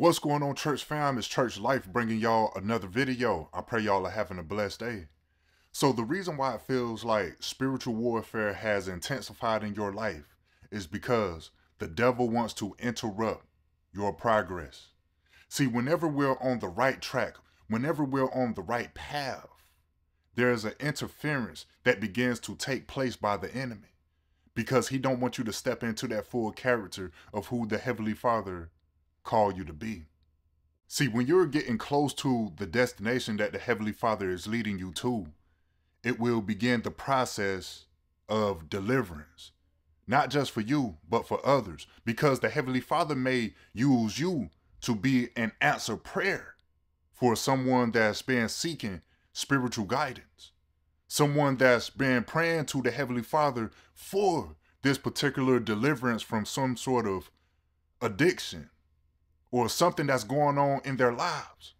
What's going on, church fam? It's Church Life bringing y'all another video. I pray y'all are having a blessed day. So, the reason why it feels like spiritual warfare has intensified in your life is because the devil wants to interrupt your progress. See, whenever we're on the right track, whenever we're on the right path, there is an interference that begins to take place by the enemy because he don't want you to step into that full character of who the heavenly father call you to be. See, when you're getting close to the destination that the Heavenly Father is leading you to, it will begin the process of deliverance. Not just for you, but for others. Because the Heavenly Father may use you to be an answer prayer for someone that's been seeking spiritual guidance. Someone that's been praying to the Heavenly Father for this particular deliverance from some sort of addiction or something that's going on in their lives.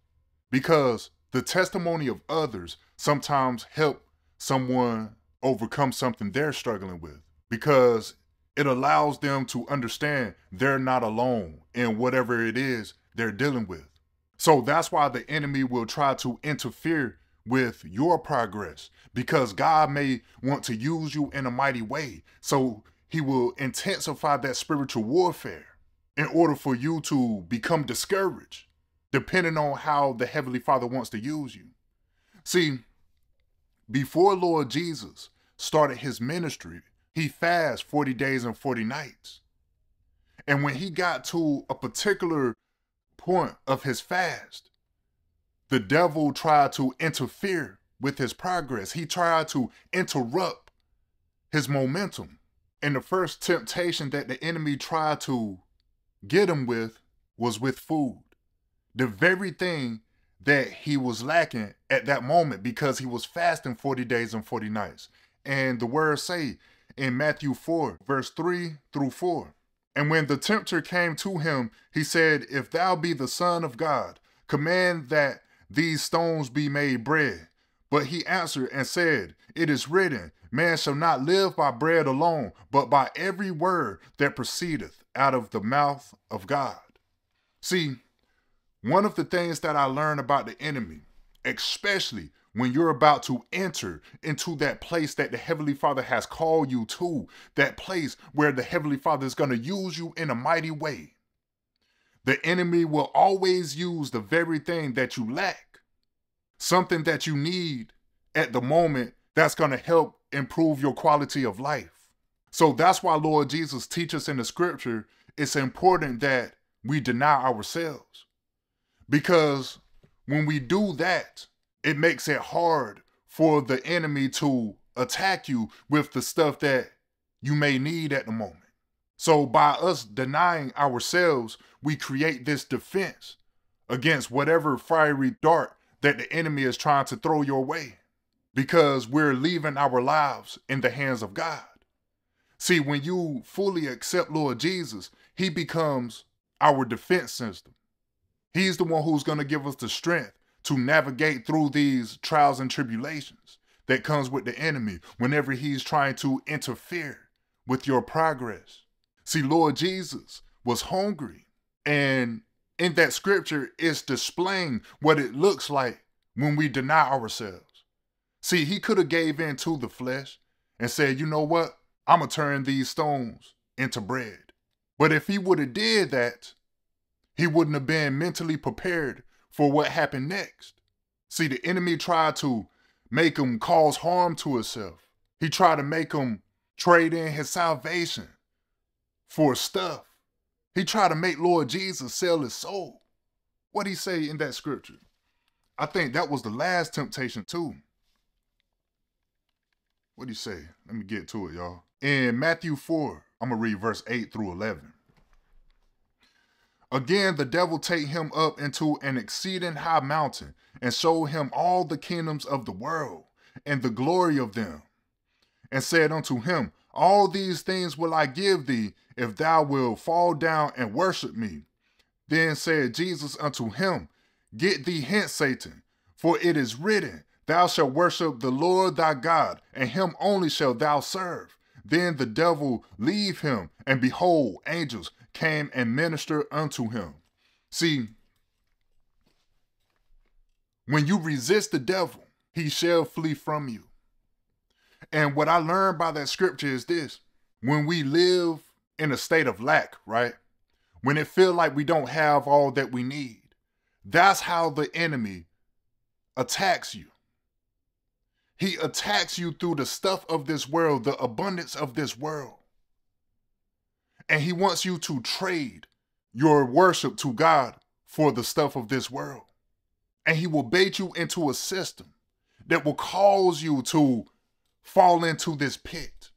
Because the testimony of others sometimes help someone overcome something they're struggling with because it allows them to understand they're not alone in whatever it is they're dealing with. So that's why the enemy will try to interfere with your progress because God may want to use you in a mighty way. So he will intensify that spiritual warfare in order for you to become discouraged, depending on how the Heavenly Father wants to use you. See, before Lord Jesus started his ministry, he fasted 40 days and 40 nights. And when he got to a particular point of his fast, the devil tried to interfere with his progress. He tried to interrupt his momentum. And the first temptation that the enemy tried to get him with was with food. The very thing that he was lacking at that moment because he was fasting 40 days and 40 nights. And the words say in Matthew 4, verse 3 through 4. And when the tempter came to him, he said, If thou be the Son of God, command that these stones be made bread. But he answered and said, It is written, Man shall not live by bread alone, but by every word that proceedeth out of the mouth of God. See, one of the things that I learned about the enemy, especially when you're about to enter into that place that the Heavenly Father has called you to, that place where the Heavenly Father is going to use you in a mighty way, the enemy will always use the very thing that you lack, something that you need at the moment that's going to help improve your quality of life. So that's why Lord Jesus teaches in the scripture it's important that we deny ourselves. Because when we do that, it makes it hard for the enemy to attack you with the stuff that you may need at the moment. So by us denying ourselves, we create this defense against whatever fiery dart that the enemy is trying to throw your way because we're leaving our lives in the hands of God. See, when you fully accept Lord Jesus, he becomes our defense system. He's the one who's going to give us the strength to navigate through these trials and tribulations that comes with the enemy whenever he's trying to interfere with your progress. See, Lord Jesus was hungry and in that scripture it's displaying what it looks like when we deny ourselves. See, he could have gave in to the flesh and said, you know what? I'm going to turn these stones into bread. But if he would have did that, he wouldn't have been mentally prepared for what happened next. See, the enemy tried to make him cause harm to himself. He tried to make him trade in his salvation for stuff. He tried to make Lord Jesus sell his soul. What he say in that scripture? I think that was the last temptation too. What do you say? Let me get to it, y'all. In Matthew 4, I'm going to read verse 8 through 11. Again, the devil take him up into an exceeding high mountain and show him all the kingdoms of the world and the glory of them, and said unto him, All these things will I give thee if thou wilt fall down and worship me. Then said Jesus unto him, Get thee hence, Satan, for it is written, Thou shalt worship the Lord thy God, and him only shalt thou serve. Then the devil leave him, and behold, angels came and ministered unto him. See, when you resist the devil, he shall flee from you. And what I learned by that scripture is this when we live in a state of lack, right? When it feel like we don't have all that we need, that's how the enemy attacks you. He attacks you through the stuff of this world, the abundance of this world. And he wants you to trade your worship to God for the stuff of this world. And he will bait you into a system that will cause you to fall into this pit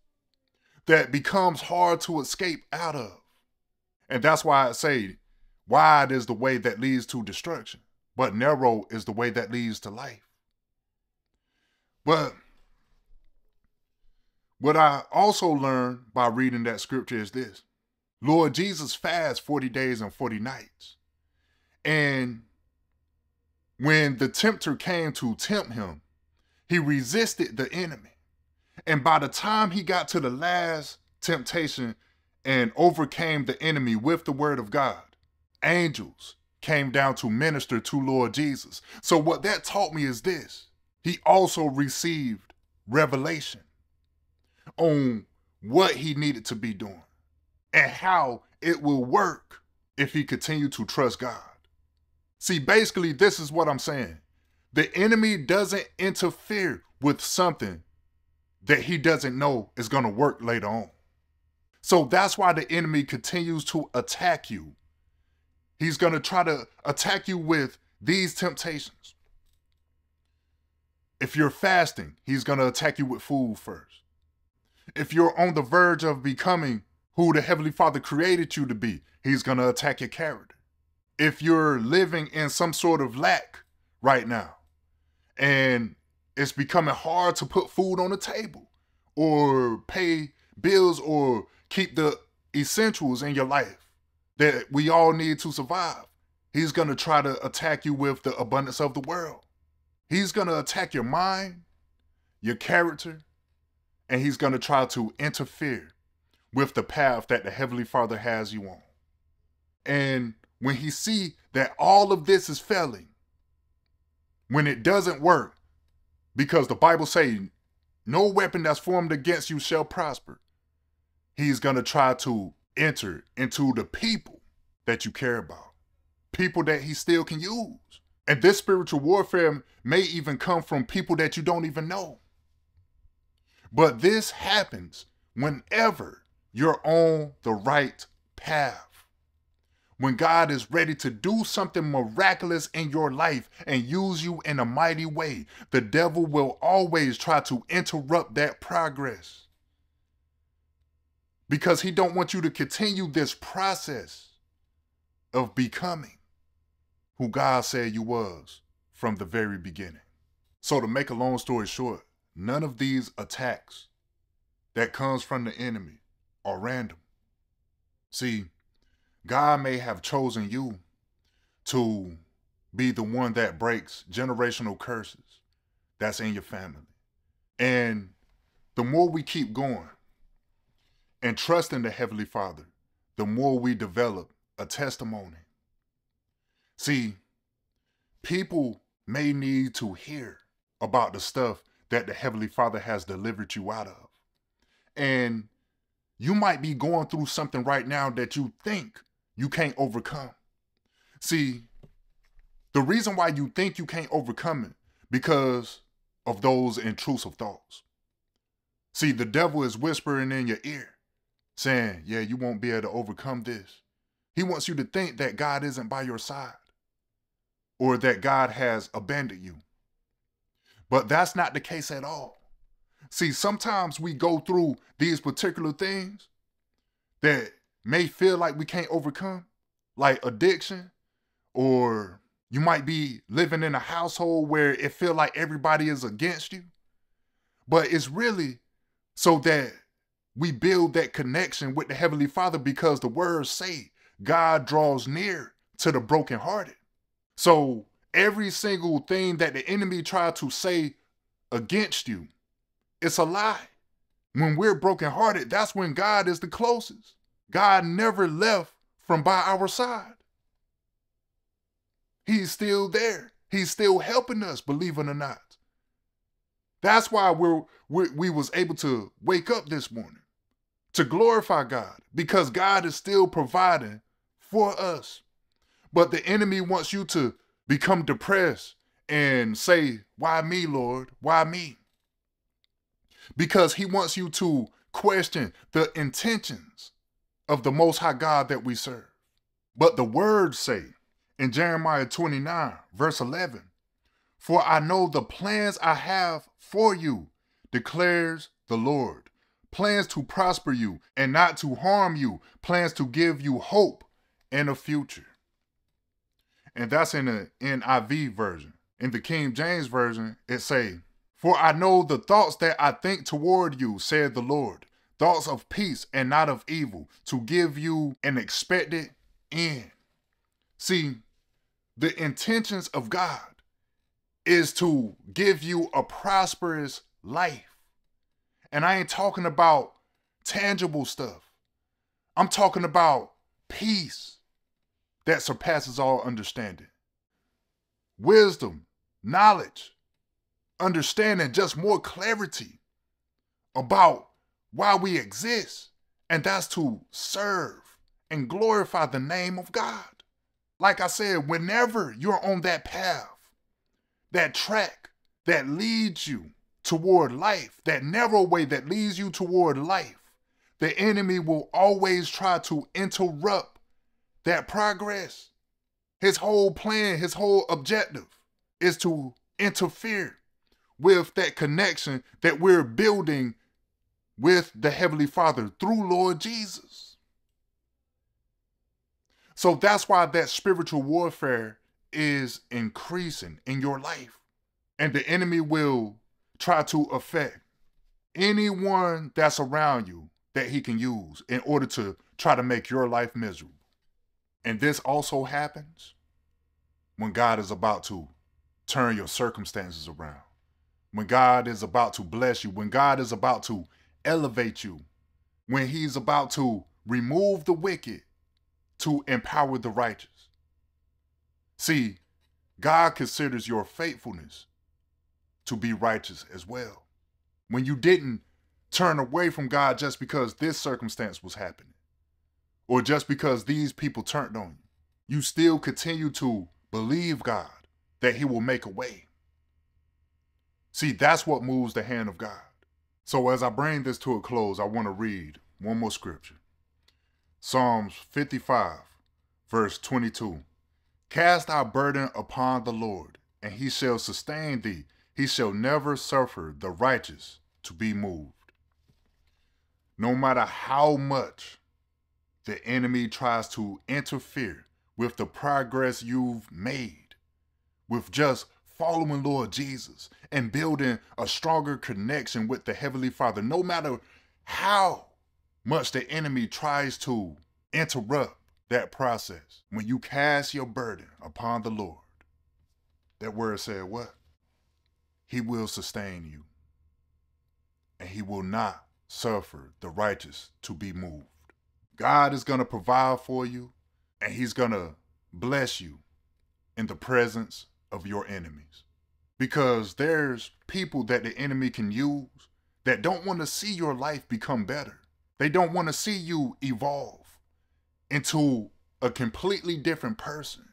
that becomes hard to escape out of. And that's why I say wide is the way that leads to destruction, but narrow is the way that leads to life. But what I also learned by reading that scripture is this Lord Jesus fasted 40 days and 40 nights. And when the tempter came to tempt him, he resisted the enemy. And by the time he got to the last temptation and overcame the enemy with the word of God, angels came down to minister to Lord Jesus. So, what that taught me is this he also received revelation on what he needed to be doing and how it will work if he continued to trust God. See, basically, this is what I'm saying. The enemy doesn't interfere with something that he doesn't know is going to work later on. So that's why the enemy continues to attack you. He's going to try to attack you with these temptations. If you're fasting, he's going to attack you with food first. If you're on the verge of becoming who the Heavenly Father created you to be, He's going to attack your character. If you're living in some sort of lack right now and it's becoming hard to put food on the table or pay bills or keep the essentials in your life that we all need to survive, He's going to try to attack you with the abundance of the world. He's going to attack your mind, your character, and he's going to try to interfere with the path that the Heavenly Father has you on. And when he see that all of this is failing, when it doesn't work, because the Bible says, no weapon that's formed against you shall prosper, he's going to try to enter into the people that you care about, people that he still can use. And this spiritual warfare may even come from people that you don't even know. But this happens whenever you're on the right path. When God is ready to do something miraculous in your life and use you in a mighty way, the devil will always try to interrupt that progress. Because he don't want you to continue this process of becoming who God said you was from the very beginning. So to make a long story short, none of these attacks that comes from the enemy are random. See, God may have chosen you to be the one that breaks generational curses that's in your family. And the more we keep going and trust in the Heavenly Father, the more we develop a testimony. See, people may need to hear about the stuff that the Heavenly Father has delivered you out of. And you might be going through something right now that you think you can't overcome. See, the reason why you think you can't overcome it because of those intrusive thoughts. See, the devil is whispering in your ear, saying, Yeah, you won't be able to overcome this. He wants you to think that God isn't by your side or that God has abandoned you. But that's not the case at all. See, sometimes we go through these particular things that may feel like we can't overcome, like addiction, or you might be living in a household where it feel like everybody is against you. But it's really so that we build that connection with the Heavenly Father because the words say God draws near to the brokenhearted. So every single thing that the enemy tried to say against you it's a lie. When we're brokenhearted, that's when God is the closest. God never left from by our side. he's still there. He's still helping us, believe it or not. That's why we're, we we was able to wake up this morning to glorify God because God is still providing for us. But the enemy wants you to become depressed and say, Why me, Lord? Why me? Because he wants you to question the intentions of the Most High God that we serve. But the words say in Jeremiah 29, verse 11, For I know the plans I have for you, declares the Lord. Plans to prosper you and not to harm you, plans to give you hope and a future. And that's in the NIV version. In the King James version, it say, For I know the thoughts that I think toward you, said the Lord, thoughts of peace and not of evil, to give you an expected end. See, the intentions of God is to give you a prosperous life. And I ain't talking about tangible stuff. I'm talking about peace that surpasses all understanding. Wisdom, knowledge, understanding, just more clarity about why we exist. And that's to serve and glorify the name of God. Like I said, whenever you're on that path, that track that leads you toward life, that narrow way that leads you toward life, the enemy will always try to interrupt that progress. His whole plan, his whole objective is to interfere with that connection that we're building with the Heavenly Father through Lord Jesus. So that's why that spiritual warfare is increasing in your life. And the enemy will try to affect anyone that's around you that he can use in order to try to make your life miserable. And this also happens when God is about to turn your circumstances around. When God is about to bless you, when God is about to elevate you, when he's about to remove the wicked to empower the righteous. See, God considers your faithfulness to be righteous as well. When you didn't turn away from God just because this circumstance was happening, or just because these people turned on you, you still continue to believe God that He will make a way. See, that's what moves the hand of God. So as I bring this to a close, I want to read one more scripture. Psalms 55, verse 22. Cast our burden upon the Lord, and he shall sustain thee. He shall never suffer the righteous to be moved. No matter how much the enemy tries to interfere with the progress you've made, with just following Lord Jesus and building a stronger connection with the Heavenly Father, no matter how much the enemy tries to interrupt that process, when you cast your burden upon the Lord, that word said what? He will sustain you, and he will not suffer the righteous to be moved. God is going to provide for you, and he's going to bless you in the presence of your enemies. Because there's people that the enemy can use that don't want to see your life become better. They don't want to see you evolve into a completely different person.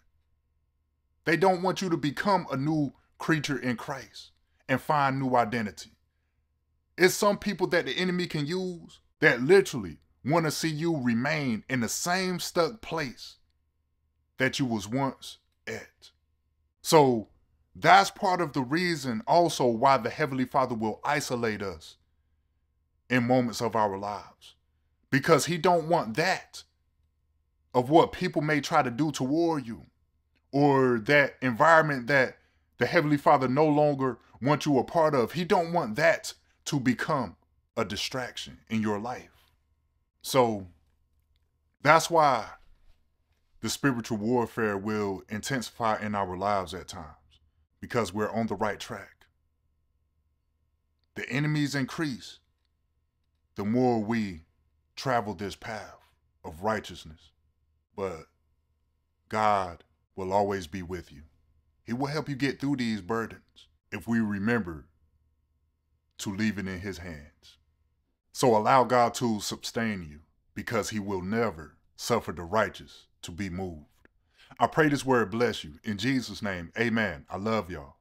They don't want you to become a new creature in Christ and find new identity. It's some people that the enemy can use that literally want to see you remain in the same stuck place that you was once at. So that's part of the reason also why the Heavenly Father will isolate us in moments of our lives. Because he don't want that of what people may try to do toward you or that environment that the Heavenly Father no longer wants you a part of. He don't want that to become a distraction in your life. So that's why the spiritual warfare will intensify in our lives at times because we're on the right track. The enemies increase the more we travel this path of righteousness, but God will always be with you. He will help you get through these burdens if we remember to leave it in his hands. So allow God to sustain you because he will never suffer the righteous to be moved. I pray this word bless you. In Jesus' name, amen. I love y'all.